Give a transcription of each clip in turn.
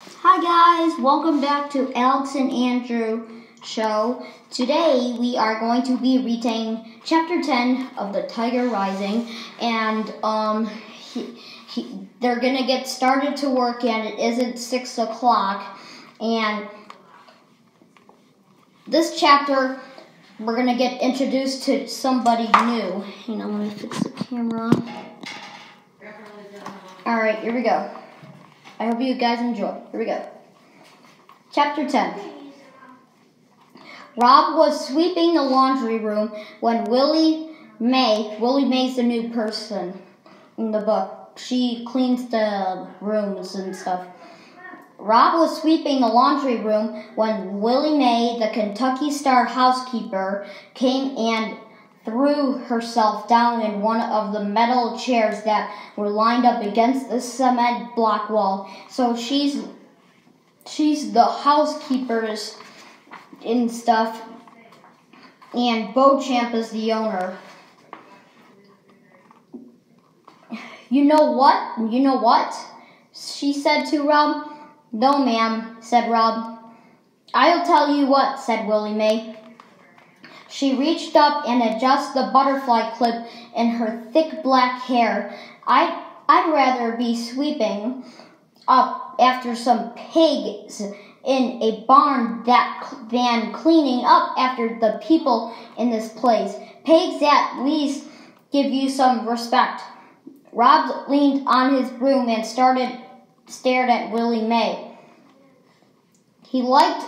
Hi guys, welcome back to Alex and Andrew show. Today we are going to be reading chapter 10 of The Tiger Rising and um he, he, they're gonna get started to work and it isn't six o'clock and this chapter we're gonna get introduced to somebody new. You know, let me fix the camera. Alright, here we go. I hope you guys enjoy. Here we go. Chapter 10. Rob was sweeping the laundry room when Willie May, Willie May's the new person in the book. She cleans the rooms and stuff. Rob was sweeping the laundry room when Willie May, the Kentucky Star housekeeper, came and threw herself down in one of the metal chairs that were lined up against the cement block wall. So she's she's the housekeeper's and stuff, and Beauchamp is the owner. You know what? You know what? She said to Rob. No, ma'am, said Rob. I'll tell you what, said Willie May. She reached up and adjusted the butterfly clip in her thick black hair. I'd, I'd rather be sweeping up after some pigs in a barn that, than cleaning up after the people in this place. Pigs at least give you some respect. Rob leaned on his broom and started stared at Willie May. He liked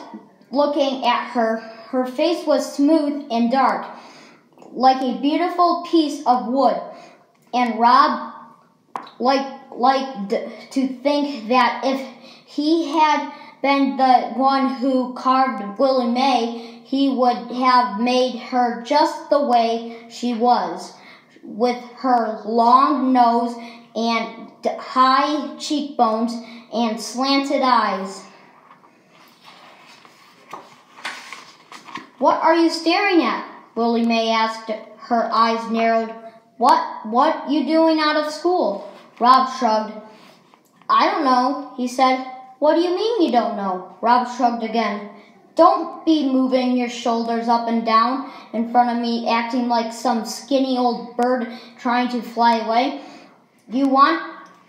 looking at her. Her face was smooth and dark, like a beautiful piece of wood. And Rob liked, liked to think that if he had been the one who carved Willie May, he would have made her just the way she was, with her long nose and high cheekbones and slanted eyes. What are you staring at? Willie May asked, her eyes narrowed. What, what you doing out of school? Rob shrugged. I don't know, he said. What do you mean you don't know? Rob shrugged again. Don't be moving your shoulders up and down in front of me, acting like some skinny old bird trying to fly away. You want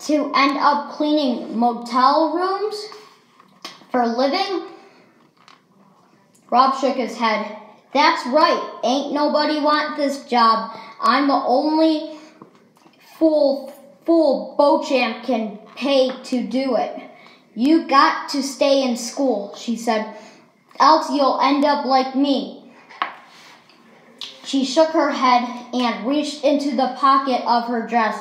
to end up cleaning motel rooms for a living? Rob shook his head. That's right. Ain't nobody want this job. I'm the only fool fool Beauchamp can pay to do it. You got to stay in school, she said, else you'll end up like me. She shook her head and reached into the pocket of her dress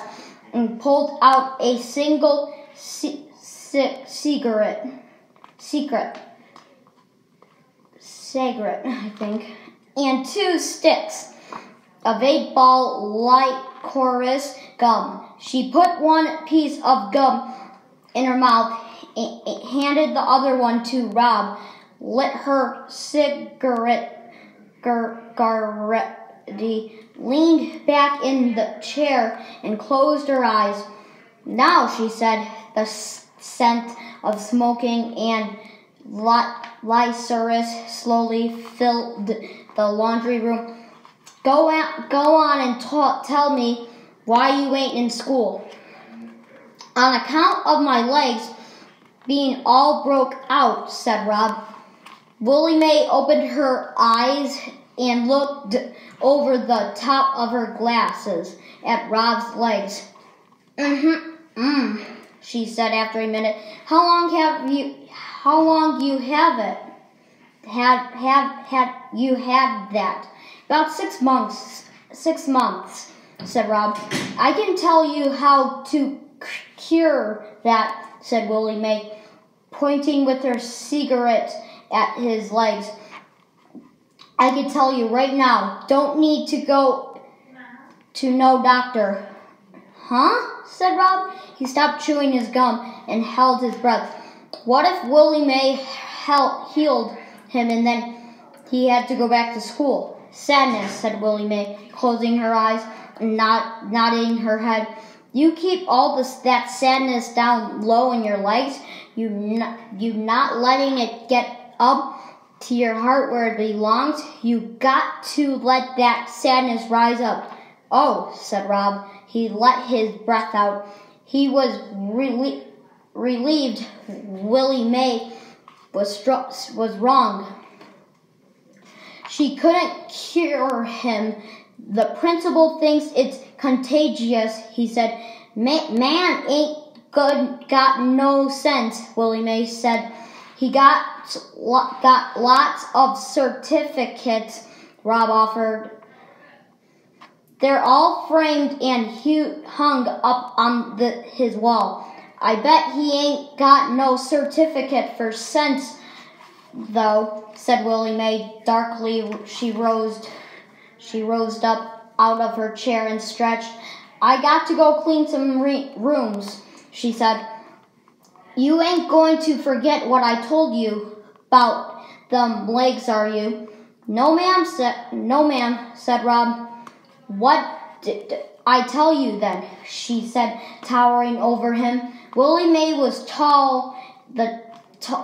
and pulled out a single c- c- cigarette. Secret. Cigarette, I think. And two sticks of eight ball light chorus gum. She put one piece of gum in her mouth and handed the other one to Rob, lit her cigarette, gar, garretti, leaned back in the chair and closed her eyes. Now, she said, the scent of smoking and lycerus slowly filled the laundry room. Go, out, go on and ta- tell me why you ain't in school. On account of my legs being all broke out, said Rob. Willie May opened her eyes and looked over the top of her glasses at Rob's legs. Mm-hmm, mm, she said after a minute. How long have you, how long you have it? Had, have, had, you had that? About six months, six months, said Rob. I can tell you how to cure that, said Willie May, pointing with her cigarette at his legs. I can tell you right now, don't need to go to no doctor. Huh? said Rob. He stopped chewing his gum and held his breath. What if Willie May held, healed him and then he had to go back to school? Sadness, said Willie May, closing her eyes and not, nodding her head. You keep all this that sadness down low in your legs. You not, you not letting it get up to your heart where it belongs. You got to let that sadness rise up. Oh, said Rob. He let his breath out. He was relie- relieved Willie May was, str- was wrong. She couldn't cure him. The principal thinks it's contagious, he said. Man, man ain't good, got no sense, Willie May said. He got got lots of certificates, Rob offered. They're all framed and hung up on the, his wall. I bet he ain't got no certificate for sense, though, said Willie May darkly. She rose, she rose up out of her chair and stretched. I got to go clean some rooms, she said. You ain't going to forget what I told you about them legs, are you? No, ma'am, said, no, ma'am, said Rob. What did I tell you then? She said, towering over him. Willie May was tall, the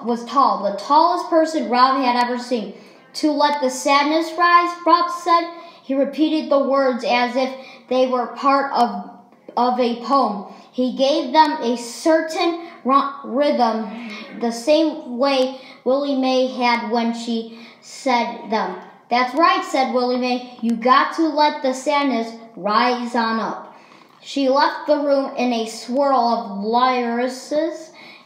was tall, the tallest person Rob had ever seen. To let the sadness rise, Rob said. He repeated the words as if they were part of of a poem. He gave them a certain rhythm, the same way Willie May had when she said them. That's right, said Willie May. You got to let the sadness rise on up. She left the room in a swirl of lyrics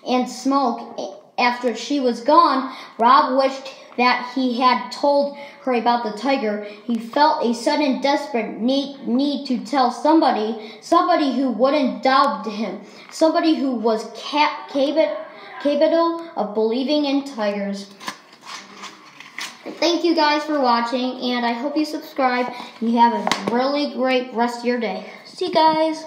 and smoke. After she was gone, Rob wished that he had told her about the tiger. He felt a sudden desperate need, need to tell somebody, somebody who wouldn't doubt him, somebody who was cap- capable of believing in tigers. Thank you guys for watching, and I hope you subscribe. And you have a really great rest of your day. See you guys.